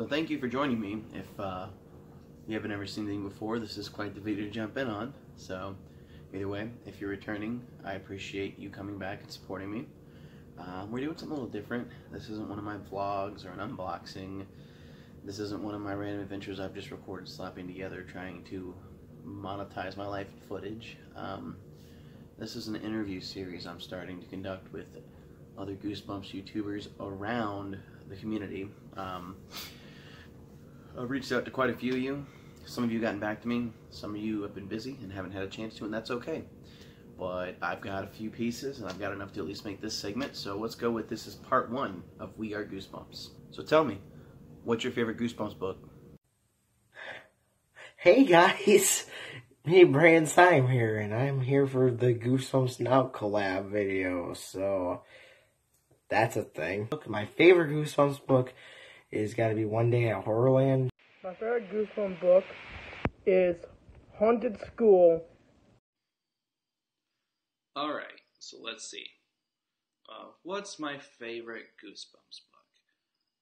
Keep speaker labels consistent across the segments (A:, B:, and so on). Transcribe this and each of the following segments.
A: So thank you for joining me. If uh, you haven't ever seen anything before, this is quite the video to jump in on. So either way, if you're returning, I appreciate you coming back and supporting me. Uh, we're doing something a little different. This isn't one of my vlogs or an unboxing. This isn't one of my random adventures I've just recorded slapping together trying to monetize my life footage. Um, this is an interview series I'm starting to conduct with other Goosebumps YouTubers around the community. Um, I've reached out to quite a few of you. Some of you gotten back to me. Some of you have been busy and haven't had a chance to, and that's okay. But I've got a few pieces, and I've got enough to at least make this segment. So let's go with this as part one of We Are Goosebumps. So tell me, what's your favorite Goosebumps book?
B: Hey guys, me Brandon Sime here, and I'm here for the Goosebumps Now collab video, so that's a thing. Look, My favorite Goosebumps book is gotta be One Day at Horrorland.
C: My favorite Goosebumps book is Haunted School.
D: Alright, so let's see. Uh, what's my favorite Goosebumps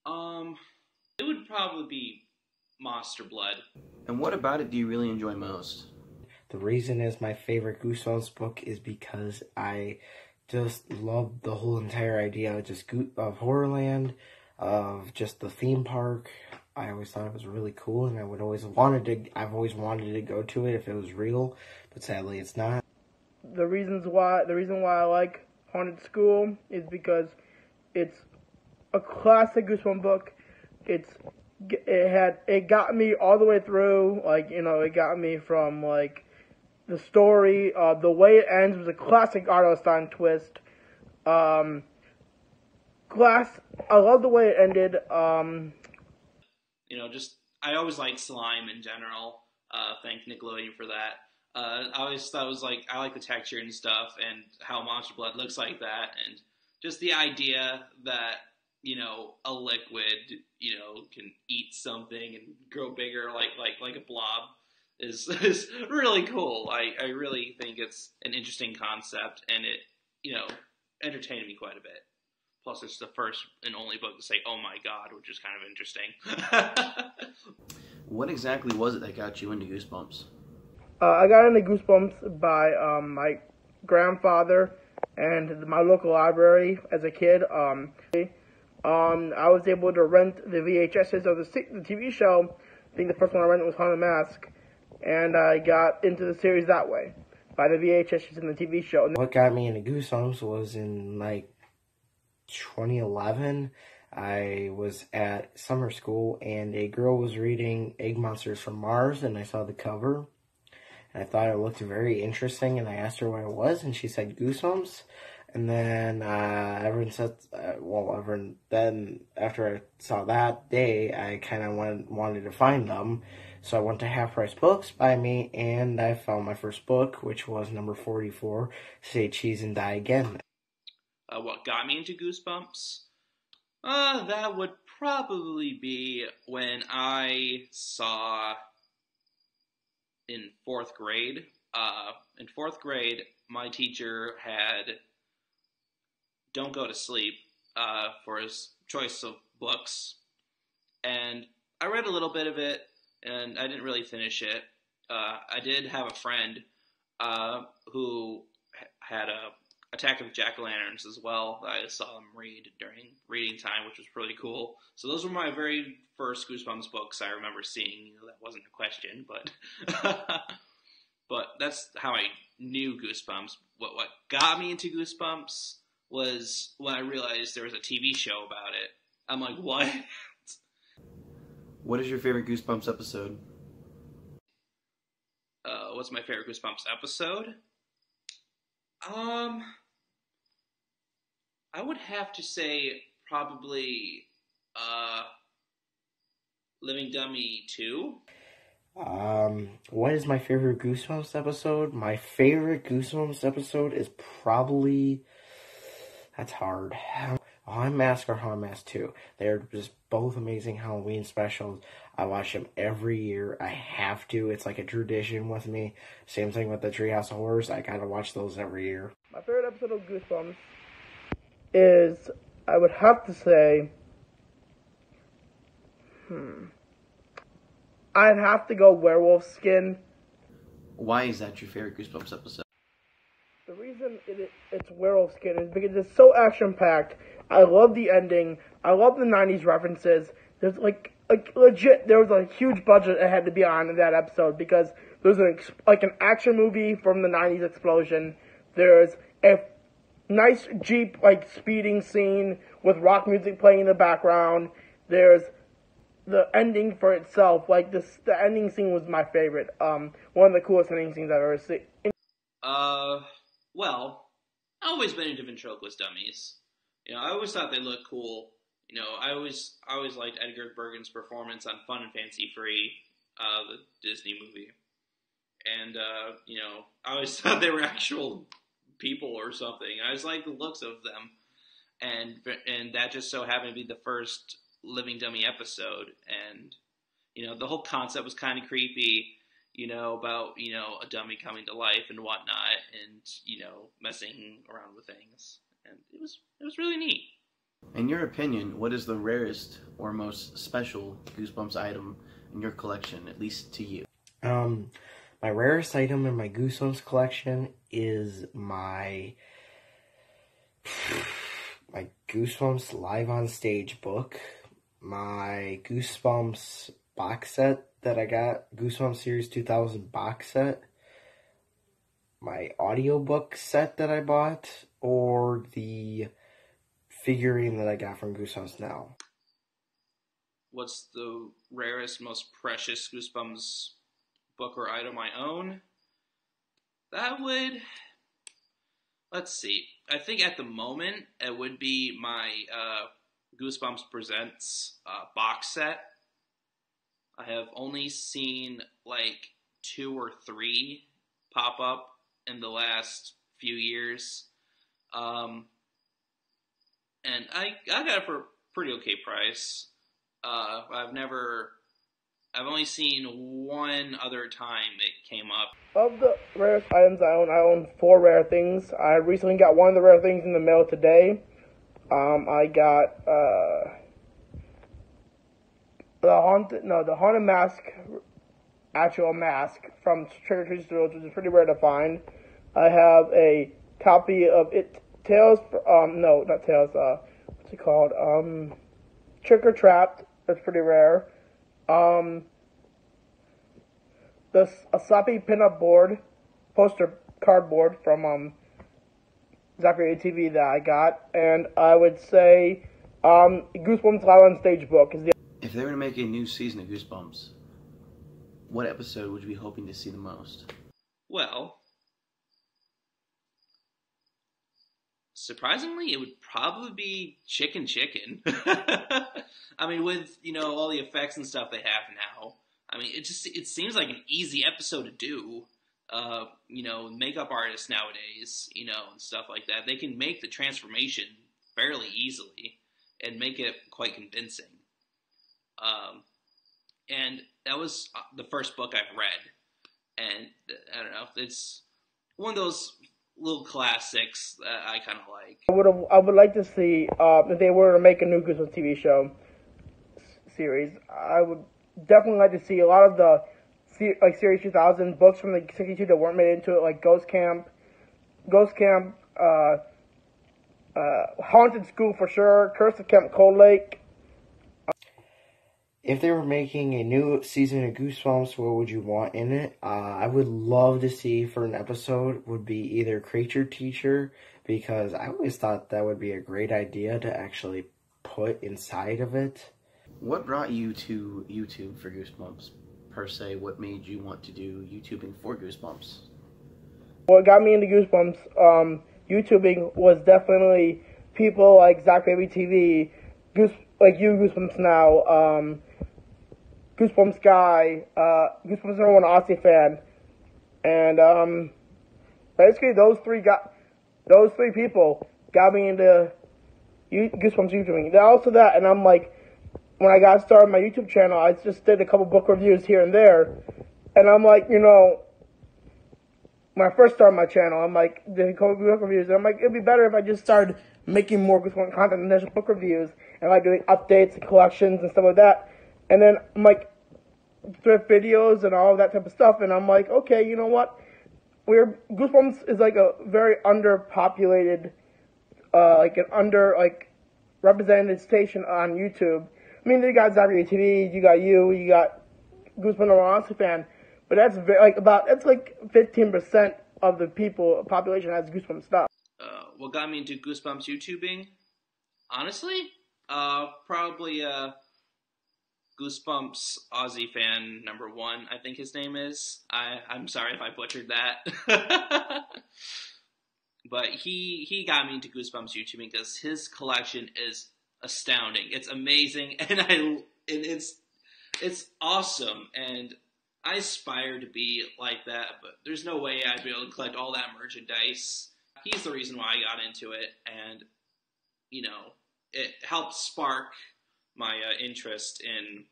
D: book? Um, it would probably be Monster Blood.
A: And what about it do you really enjoy most?
B: The reason is my favorite Goosebumps book is because I just love the whole entire idea of just go- of Horrorland, of just the theme park. I always thought it was really cool, and I would always wanted to. I've always wanted to go to it if it was real, but sadly it's not.
C: The reasons why the reason why I like Haunted School is because it's a classic Goosebumps book. It's it had it got me all the way through. Like you know, it got me from like the story. Uh, the way it ends was a classic R.L. Stine twist. Um, glass. I love the way it ended. Um,
D: You know, just, I always liked Slime in general. Uh, thank Nickelodeon for that. Uh, I always thought it was like, I like the texture and stuff and how Monster Blood looks like that. And just the idea that, you know, a liquid, you know, can eat something and grow bigger like, like, like a blob is, is really cool. I, I really think it's an interesting concept and it, you know, entertained me quite a bit. Plus, it's the first and only book to say "Oh my God," which is kind of interesting.
A: What exactly was it that got you into Goosebumps?
C: Uh, I got into Goosebumps by um, my grandfather and my local library as a kid. Um, um, I was able to rent the VHSs of the, se- the TV show. I think the first one I rented was Haunted Mask, and I got into the series that way by the VHSs and the TV show.
B: What got me into Goosebumps was in like 2011. I was at summer school and a girl was reading Egg Monsters from Mars, and I saw the cover. And I thought it looked very interesting, and I asked her what it was, and she said Goosebumps. And then, uh, ever since, uh, well, everyone then, after I saw that day, I kind of wanted, wanted to find them. So I went to Half Price Books by me, and I found my first book, which was number 44, Say Cheese and Die Again.
D: Uh, what got me into Goosebumps? Uh, that would probably be when I saw in fourth grade. Uh, in fourth grade, my teacher had "Don't Go to Sleep" uh, for his choice of books, and I read a little bit of it, and I didn't really finish it. Uh, I did have a friend uh, who had a Attack of Jack o' Lanterns as well. I saw them read during reading time, which was pretty cool. So those were my very first Goosebumps books I remember seeing. You know, that wasn't a question, but but that's how I knew Goosebumps. What what got me into Goosebumps was when I realized there was a TV show about it. I'm like, what?
A: What is your favorite Goosebumps episode?
D: uh, what's my favorite Goosebumps episode? Um, I would have to say probably uh, Living Dummy Two.
B: Um, what is my favorite Goosebumps episode? My favorite Goosebumps episode is probably that's hard. Haunted Mask or Haunted Mask 2. They're just both amazing Halloween specials. I watch them every year. I have to. It's like a tradition with me. Same thing with the Treehouse of Horrors. I gotta watch those every year.
C: My favorite episode of Goosebumps is, I would have to say, Hmm. I'd have to go werewolf skin.
A: Why is that your favorite Goosebumps episode?
C: The reason it, it's werewolf skin is because it's so action packed. I love the ending. I love the '90s references. There's like, like legit. There was a huge budget that had to be on in that episode because there's an like an action movie from the '90s explosion. There's a nice jeep like speeding scene with rock music playing in the background. There's the ending for itself. Like this, the ending scene was my favorite. Um, one of the coolest ending scenes I've ever seen.
D: Uh, well, I've always been into ventriloquist dummies. You know, I always thought they looked cool. You know, I always, I always liked Edgar Bergen's performance on Fun and Fancy Free, uh, the Disney movie, and uh, you know, I always thought they were actual people or something. I just like the looks of them, and and that just so happened to be the first living dummy episode, and you know, the whole concept was kind of creepy you know, about, you know, a dummy coming to life and whatnot and, you know, messing around with things. And it was it was really neat.
A: In your opinion, what is the rarest or most special Goosebumps item in your collection, at least to you?
B: Um, my rarest item in my Goosebumps collection is my my Goosebumps live on stage book, my Goosebumps box set that I got, Goosebumps Series 2000 box set, my audiobook set that I bought, or the figurine that I got from Goosebumps Now.
D: What's the rarest, most precious Goosebumps book or item I own? That would. Let's see. I think at the moment it would be my uh, Goosebumps Presents uh, box set I have only seen like two or three pop up in the last few years. Um, and I, I got it for a pretty okay price. Uh, I've never, I've only seen one other time it came up.
C: Of the rarest items I own, I own four rare things. I recently got one of the rare things in the mail today. Um, I got, uh, the haunted no the haunted mask actual mask from Trick or Treat Studios, which is pretty rare to find. I have a copy of it Tales um no not Tales uh what's it called um Trick or Trapped that's pretty rare. Um the a Slappy pinup board poster cardboard from um ZakbabyTV that I got and I would say um Goosebumps Live on Stage book is the
A: if they were to make a new season of Goosebumps, what episode would you be hoping to see the most?
D: Well, surprisingly, it would probably be Chicken Chicken. I mean, with you know all the effects and stuff they have now, I mean, it just it seems like an easy episode to do. Uh, you know, makeup artists nowadays, you know, and stuff like that, they can make the transformation fairly easily and make it quite convincing. Um, and that was uh, the first book I've read, and I don't know, it's one of those little classics that I kind of like.
C: I would I would like to see uh, if they were to make a new Goosebumps TV show series. I would definitely like to see a lot of the like series 2000 books from the 62 that weren't made into it, like Ghost Camp, Ghost Camp, uh, uh, Haunted School for sure, Curse of Camp Cold Lake,
B: if they were making a new season of Goosebumps, what would you want in it? Uh, I would love to see for an episode would be either Creature Teacher because I always thought that would be a great idea to actually put inside of it.
A: What brought you to YouTube for Goosebumps per se? What made you want to do YouTubing for Goosebumps?
C: What got me into Goosebumps, um, YouTubing was definitely people like ZakbabyTV, Goose, like you, Goosebumps now. Um, Goosebumps guy, uh, Goosebumps number one Aussie fan, and um, basically those three got those three people got me into Goosebumps YouTubing. Also that, and I'm like, when I got started my YouTube channel, I just did a couple book reviews here and there, and I'm like, you know, when I first started my channel, I'm like, did book reviews, and I'm like, it'd be better if I just started making more Goosebumps content than just book reviews, and like doing updates and collections and stuff like that and then I'm like thrift videos and all that type of stuff, and I'm like, okay, you know what? We're Goosebumps is like a very underpopulated, uh, like an under like represented station on YouTube. I mean, you got ZakbabyTV, you got you, you got Goosebumps Monster fan, but that's very, like about that's like 15 percent of the people population has Goosebumps stuff.
D: Uh, what got me into Goosebumps YouTubing? Honestly, uh, probably uh, Goosebumps Aussie fan number one. I think his name is. I I'm sorry if I butchered that. but he he got me into Goosebumps YouTubing because his collection is astounding. It's amazing, and I and it's it's awesome, and I aspire to be like that. But there's no way I'd be able to collect all that merchandise. He's the reason why I got into it, and you know, it helped spark my uh, interest in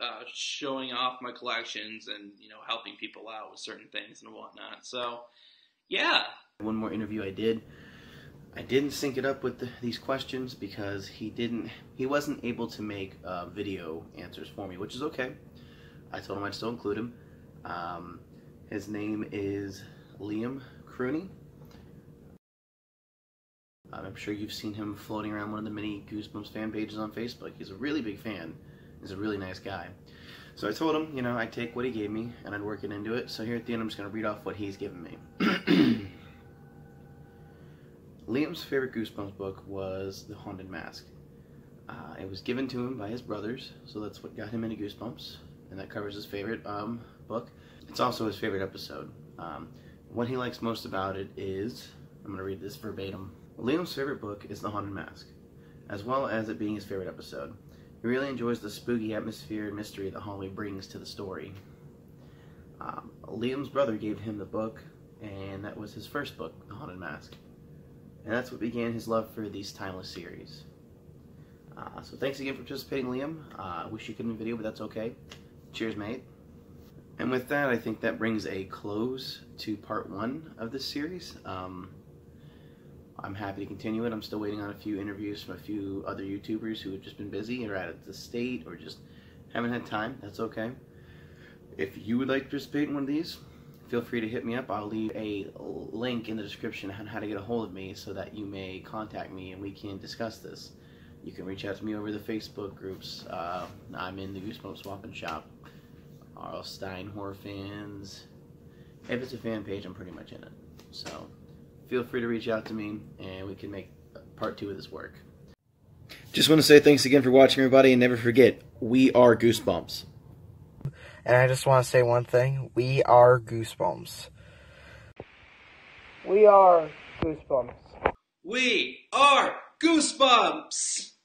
D: uh, showing off my collections and you know helping people out with certain things and whatnot. So, yeah.
A: One more interview I did. I didn't sync it up with the, these questions because he didn't. He wasn't able to make uh, video answers for me, which is okay. I told him I'd still include him. Um, his name is Liam Crooney. I'm sure you've seen him floating around one of the many Goosebumps fan pages on Facebook. He's a really big fan. He's a really nice guy. So I told him, you know, I'd take what he gave me and I'd work it into it. So here at the end, I'm just going to read off what he's given me. Liam's favorite Goosebumps book was The Haunted Mask. Uh, it was given to him by his brothers, so that's what got him into Goosebumps, and that covers his favorite um, book. It's also his favorite episode. Um, what he likes most about it is, I'm going to read this verbatim. Liam's favorite book is The Haunted Mask, as well as it being his favorite episode. He really enjoys the spooky atmosphere and mystery that Holly brings to the story. Um, Liam's brother gave him the book, and that was his first book, The Haunted Mask. And that's what began his love for these timeless series. Uh, so thanks again for participating, Liam. Uh, I wish you couldn't video, but that's okay. Cheers, mate. And with that, I think that brings a close to part one of this series. Um, I'm happy to continue it. I'm still waiting on a few interviews from a few other YouTubers who have just been busy or out of the state or just haven't had time. That's okay. If you would like to participate in one of these, feel free to hit me up. I'll leave a link in the description on how to get a hold of me so that you may contact me and we can discuss this. You can reach out to me over the Facebook groups. Uh, I'm in the Goosebumps Swap and Shop. R.L. Stine Horror Fans. If it's a fan page, I'm pretty much in it. So feel free to reach out to me and we can make part two of this work. Just want to say thanks again for watching, everybody, and never forget, we are Goosebumps.
B: And I just want to say one thing. We are Goosebumps.
C: We are Goosebumps.
D: We are Goosebumps!